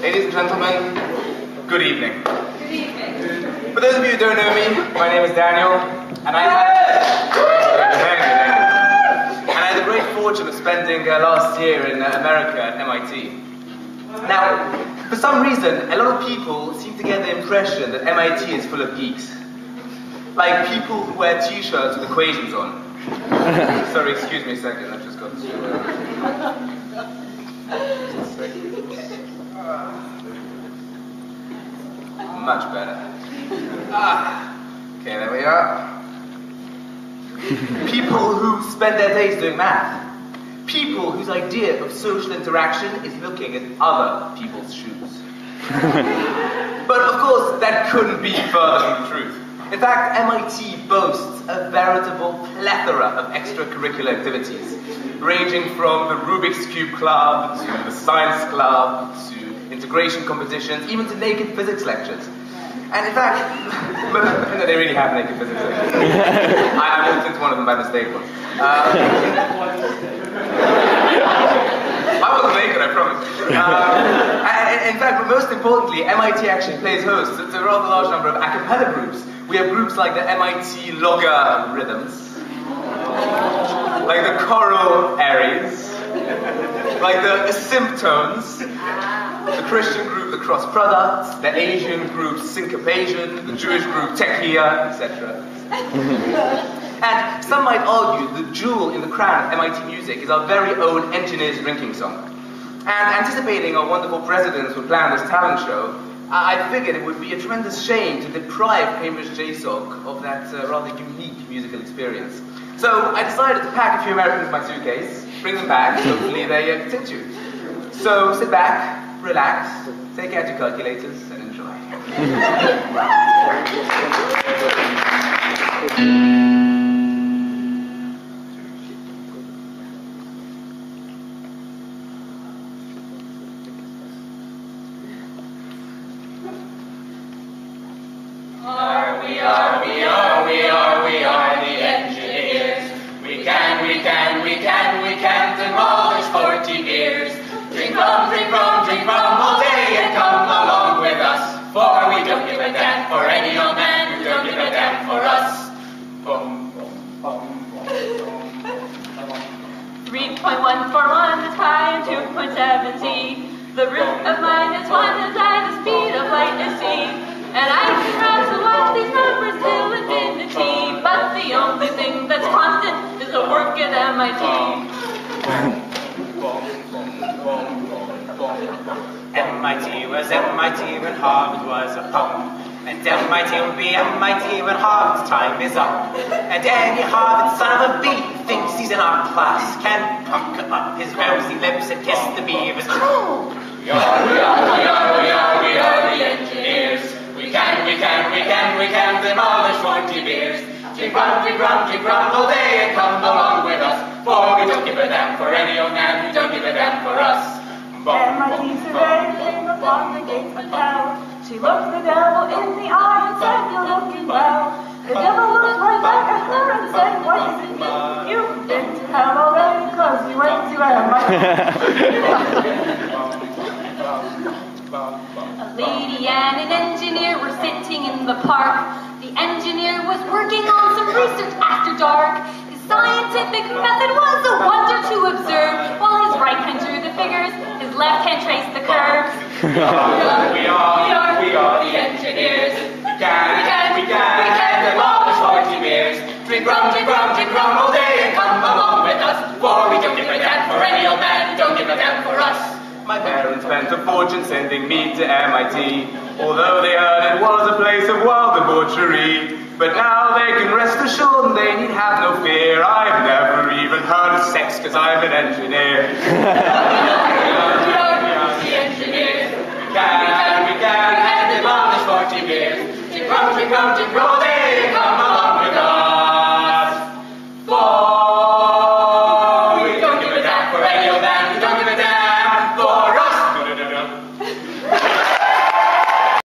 Ladies and gentlemen, good evening. Good evening. For those of you who don't know me, my name is Daniel, and I had, and I had the great fortune of spending uh, last year in uh, America at MIT. Now, for some reason, a lot of people seem to get the impression that MIT is full of geeks. Like people who wear t-shirts with equations on. Sorry, excuse me a second, I've just got to... Uh, much better. Ah, okay, there we are. People who spend their days doing math. People whose idea of social interaction is looking at other people's shoes. but of course, that couldn't be further from the truth. In fact, MIT boasts a veritable plethora of extracurricular activities, ranging from the Rubik's Cube Club to the Science Club to integration competitions, even to naked physics lectures. And in fact, no, they really have naked physics. I, I walked into one of them by mistake once. I wasn't naked, I promise. Um, and, in fact, but most importantly, MIT actually plays host to a rather large number of a cappella groups. We have groups like the MIT Logarhythms, like the Chorallaries, like the Asymptones, the Christian group, the Cross Products, the Asian group, Syncopasian, the Jewish group, Techiya, etc. and some might argue the jewel in the crown of MIT music is our very own engineer's drinking song. And anticipating our wonderful presidents would plan this talent show, I figured it would be a tremendous shame to deprive Cambridge JSOC of that uh, rather unique musical experience. So I decided to pack a few Americans in my suitcase, bring them back, hopefully they uh, continue. So sit back, relax, take out your calculators, and enjoy. 3.141 is pi and 2.7c. The root of minus 1 is I, the speed of light is c. And I can wrestle up these numbers till infinity. But the only thing that's constant is the work at MIT. MIT was MIT when Harvard was a poem. And MIT will be MIT when Harvard's time is up. And any Harvard son of a thinks he's in our class can pucker up his rosy lips and kiss the beavers. We are, we are, we are, we are, we are the engineers. We can, we can, we can, we can demolish 40 beers. Drink rum, drink rum all day and come along with us. For we don't give a damn for any old man who don't give a damn for us. MIT surveyed came upon the gates of town. She looked the devil in the eye and said, You're looking well. A lady and an engineer were sitting in the park. The engineer was working on some research after dark. His scientific method was a wonder to observe. While his right hand drew the figures, his left hand traced the curves. man who don't give a damn for us. My parents spent a fortune sending me to MIT, although they heard it was a place of wild debauchery. But now they can rest assured they need have no fear. I've never even heard of sex because I'm an engineer. We are the engineers. We can, we can, and demolish 40 beers. Drink rum, drink rum, drink rum